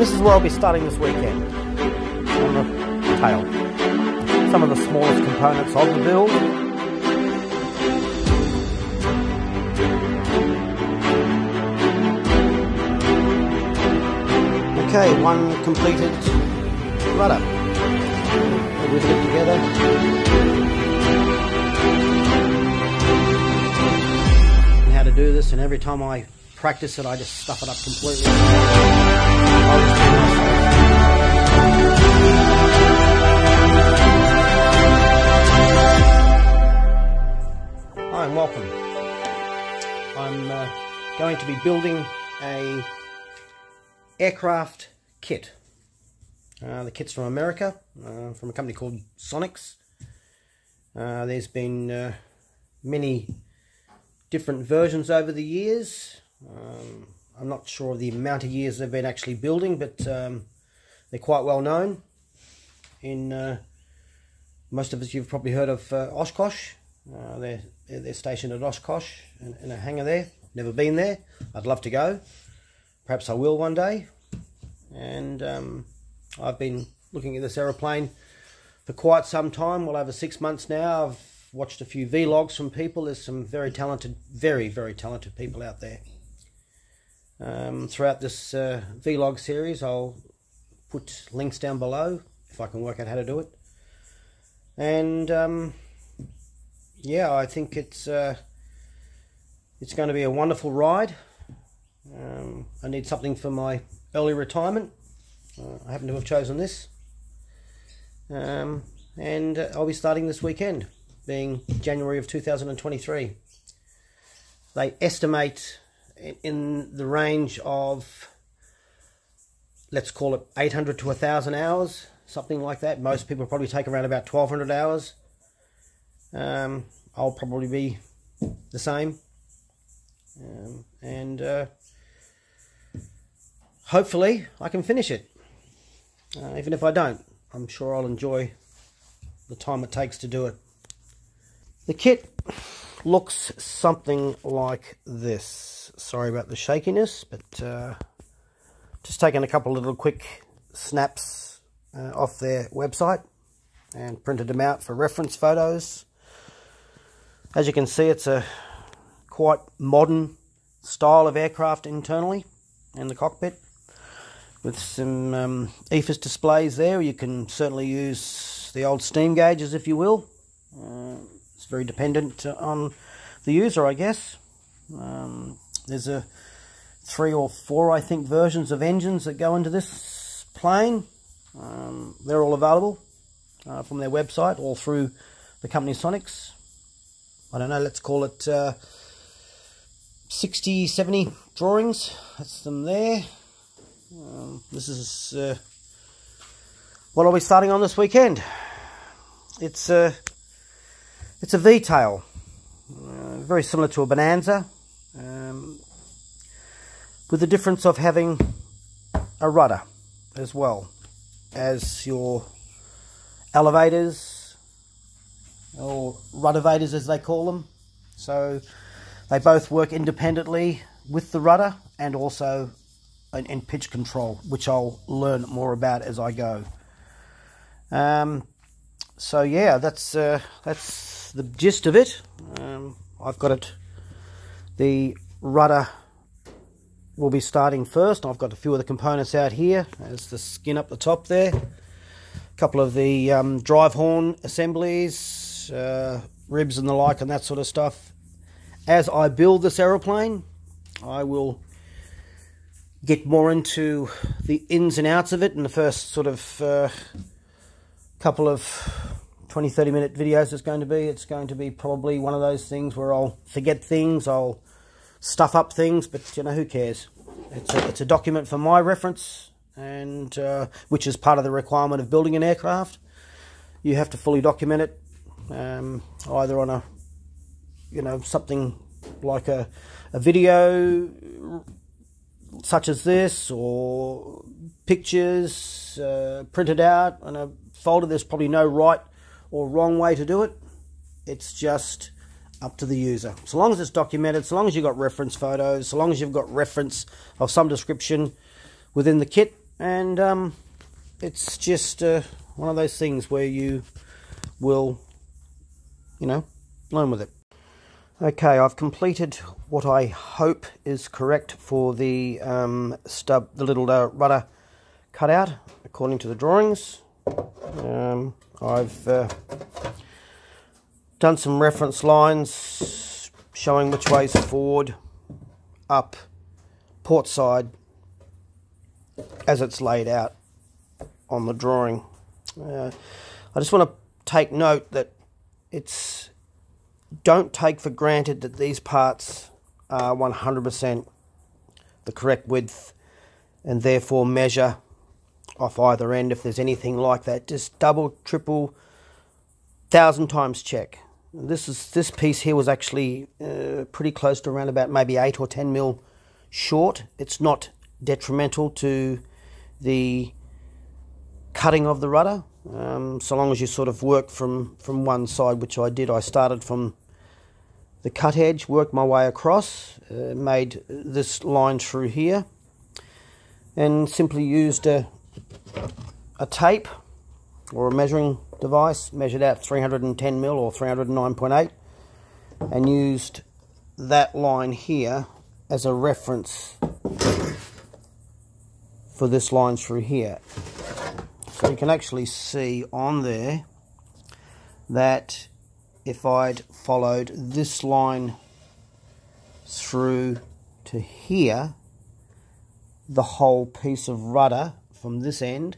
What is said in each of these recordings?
This is where I'll be starting this weekend. On the tail. Some of the smallest components of the build. Okay, one completed rudder. We'll it together. how to do this and every time I practice it I just stuff it up completely. Hi and welcome. I'm uh, going to be building a aircraft kit. Uh, the kit's from America, uh, from a company called Sonex. Uh, there's been uh, many different versions over the years. Um, I'm not sure of the amount of years they've been actually building, but um, they're quite well known. In uh, most of us, you've probably heard of uh, Oshkosh. Uh, they're, they're stationed at Oshkosh in, in, a hangar there. Never been there. I'd love to go. Perhaps I will one day. And um, I've been looking at this aeroplane for quite some time, well over six months now. I've watched a few vlogs from people. There's some very talented, very, very talented people out there. Um, throughout this uh, vlog series, I'll put links down below if I can work out how to do it. And um, yeah, I think it's uh, it's going to be a wonderful ride. Um, I need something for my early retirement. Uh, I happen to have chosen this. Um, and uh, I'll be starting this weekend being January of 2023. They estimate in the range of, let's call it 800 to 1,000 hours, something like that. Most people probably take around about 1,200 hours. Um, I'll probably be the same. Um, and uh, hopefully I can finish it. Uh, even if I don't, I'm sure I'll enjoy the time it takes to do it. The kit looks something like this. Sorry about the shakiness, but uh, just taking a couple little quick snaps uh, off their website and printed them out for reference photos. As you can see, it's a quite modern style of aircraft internally in the cockpit with some um, EFIS displays there. You can certainly use the old steam gauges if you will. Uh, it's very dependent on the user, I guess. Um, there's a three or four, I think, versions of engines that go into this plane. Um, they're all available uh, from their website, all through the company Sonex. I don't know, let's call it uh, 60, 70 drawings. That's them there. Um, this is uh, what I'll be starting on this weekend. It's uh, it's a V-tail, uh, very similar to a Bonanza, um, with the difference of having a rudder as well as your elevators or ruddervators as they call them. So they both work independently with the rudder and also in, in pitch control, which I'll learn more about as I go. Um, so yeah, that's uh, that's the gist of it. Um, I've got it. The rudder will be starting first. I've got a few of the components out here. There's the skin up the top there. A couple of the um, drive horn assemblies, uh, ribs and the like and that sort of stuff. As I build this aeroplane, I will get more into the ins and outs of it in the first sort of uh, couple of 20, 30 minute videos it's going to be. It's going to be probably one of those things where I'll forget things, I'll stuff up things, but you know, who cares? It's a, it's a document for my reference, and uh, which is part of the requirement of building an aircraft. You have to fully document it, um, either on a, you know, something like a, a video such as this, or pictures uh, printed out on a folder. There's probably no right or wrong way to do it. It's just up to the user. So long as it's documented, so long as you've got reference photos, so long as you've got reference of some description within the kit, and um, it's just uh, one of those things where you will, you know, learn with it. Okay, I've completed what I hope is correct for the um, stub, the little uh, rudder cutout according to the drawings. Um, I've uh, done some reference lines showing which way is forward, up, port side, as it's laid out on the drawing. Uh, I just want to take note that it's don't take for granted that these parts are 100% the correct width and therefore measure off either end if there's anything like that. Just double, triple, thousand times check. This is this piece here was actually uh, pretty close to around about maybe eight or ten mil short. It's not detrimental to the cutting of the rudder, um, so long as you sort of work from from one side, which I did. I started from the cut edge, worked my way across, uh, made this line through here, and simply used a a tape or a measuring device, measured out 310 mil or 309.8, and used that line here as a reference for this line through here. So you can actually see on there that if I'd followed this line through to here, the whole piece of rudder from this end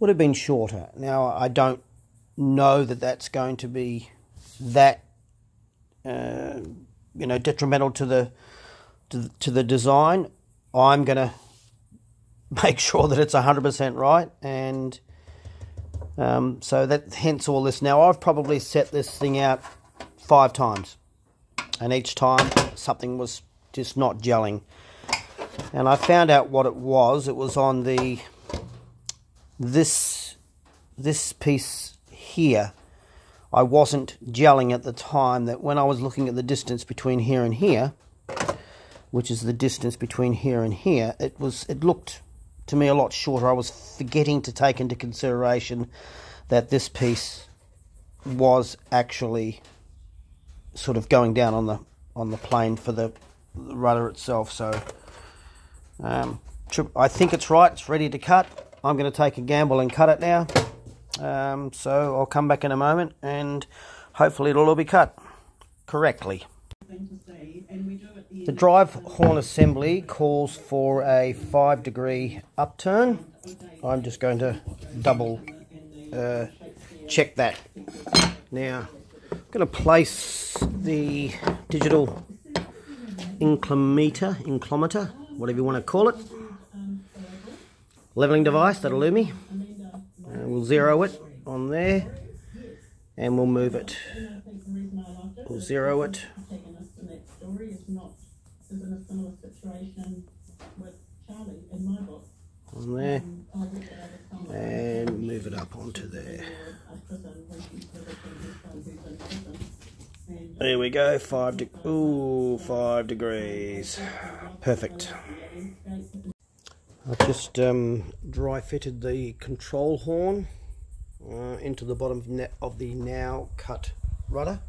would have been shorter. Now, I don't know that that's going to be that, uh, you know, detrimental to the, to, to the design. I'm going to make sure that it's 100% right. And um, so that hence all this. Now, I've probably set this thing out five times. And each time something was just not gelling. And I found out what it was. It was on the this this piece here I wasn't gelling at the time that when I was looking at the distance between here and here which is the distance between here and here it was it looked to me a lot shorter. I was forgetting to take into consideration that this piece was actually sort of going down on the on the plane for the, rudder itself. So um, I think it's right. It's ready to cut I'm going to take a gamble and cut it now. Um, so I'll come back in a moment and hopefully it'll all be cut correctly. The drive horn assembly calls for a 5 degree upturn. I'm just going to double uh, check that. Now, I'm going to place the digital inclinometer, inclinometer, whatever you want to call it, leveling device, do me. Uh, we'll zero it on there and we'll move it. We'll zero it. On there and move it up onto there. There we go, five de ooh, five degrees. Perfect. I've just um, dry fitted the control horn uh, into the bottom of the now cut rudder.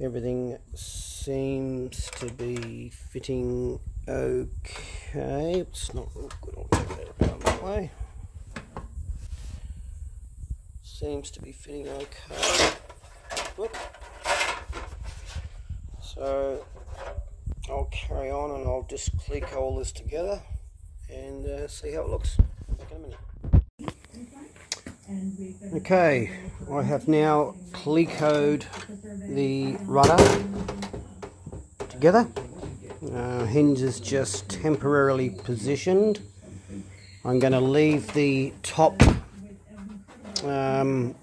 Everything seems to be fitting okay. It's not real good. I'll take it around that way. Seems to be fitting okay. Whoop. So I'll carry on and I'll just click all this together and uh, see how it looks. Okay, I have now clecoed the rudder together. Uh, hinge is just temporarily positioned. I'm going to leave the top um,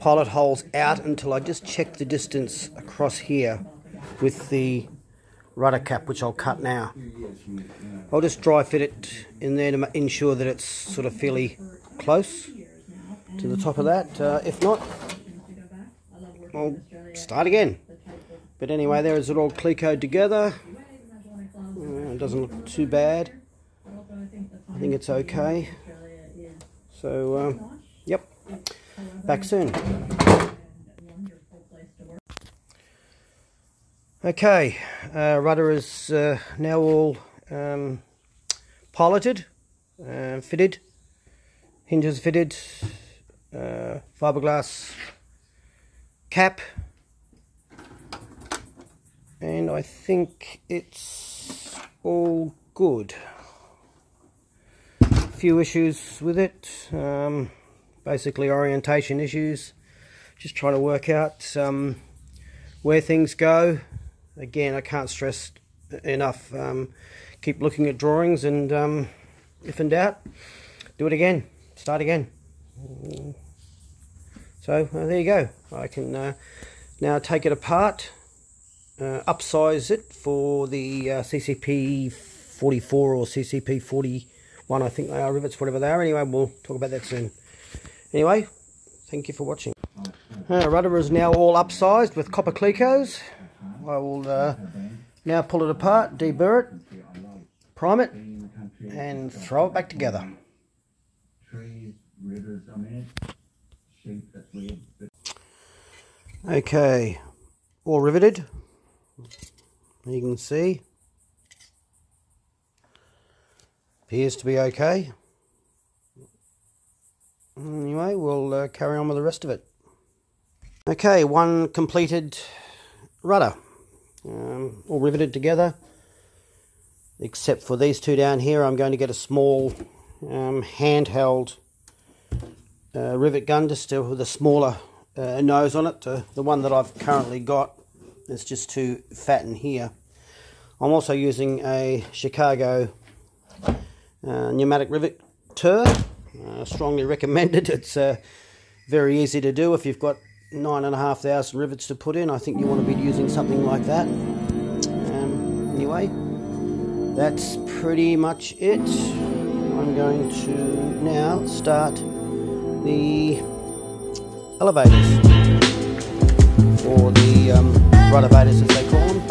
pilot holes out until I just check the distance across here with the rudder cap, which I'll cut now. I'll just dry fit it in there to ensure that it's sort of fairly close to the top of that. Uh, if not, I'll start again. But anyway, there is it all clecoed together. Uh, it doesn't look too bad. I think it's okay. So, um, yep, back soon. Okay, uh, rudder is uh, now all um, piloted, uh, fitted, hinges fitted, uh, fiberglass cap, and I think it's all good. A few issues with it, um, basically orientation issues, just trying to work out um, where things go again, I can't stress enough. Um, keep looking at drawings and um, if in doubt, do it again. Start again. So uh, there you go. I can uh, now take it apart, uh, upsize it for the uh, CCP 44 or CCP 41, I think they are rivets, whatever they are. Anyway, we'll talk about that soon. Anyway, thank you for watching. Uh, rudder is now all upsized with copper clecos. I will uh, now pull it apart, deburr it, prime it, and throw it back together. Okay, all riveted. You can see. Appears to be okay. Anyway, we'll uh, carry on with the rest of it. Okay, one completed rudder um, all riveted together. Except for these two down here I'm going to get a small um, handheld uh, rivet gun just to, with a smaller uh, nose on it. The one that I've currently got is just too fat in here. I'm also using a Chicago uh, pneumatic riveter uh, strongly recommended it's uh, very easy to do if you've got nine and a half thousand rivets to put in. I think you want to be using something like that. Um, anyway, that's pretty much it. I'm going to now start the elevators or the um, ruddervators as they call them.